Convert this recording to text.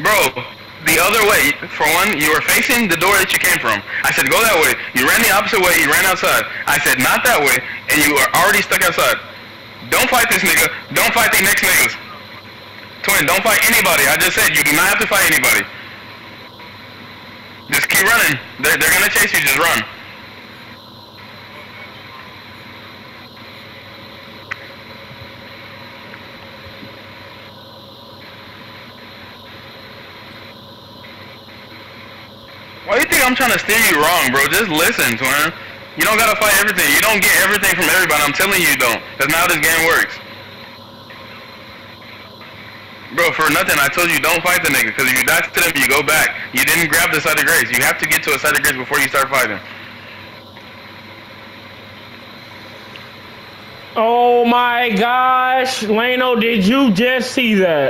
Bro, the other way. For one, you were facing the door that you came from. I said, go that way. You ran the opposite way. You ran outside. I said, not that way. And you are already stuck outside. Don't fight this nigga. Don't fight the next niggas. Twin, don't fight anybody. I just said you do not have to fight anybody. Just keep running. They're, they're gonna chase you. Just run. Think I'm trying to steer you wrong, bro? Just listen, twin. You don't gotta fight everything. You don't get everything from everybody. I'm telling you, you don't. That's not how this game works. Bro, for nothing, I told you don't fight the nigga. Because if you die to them, you go back. You didn't grab the site of grace. You have to get to a site of grace before you start fighting. Oh my gosh, Lano, did you just see that?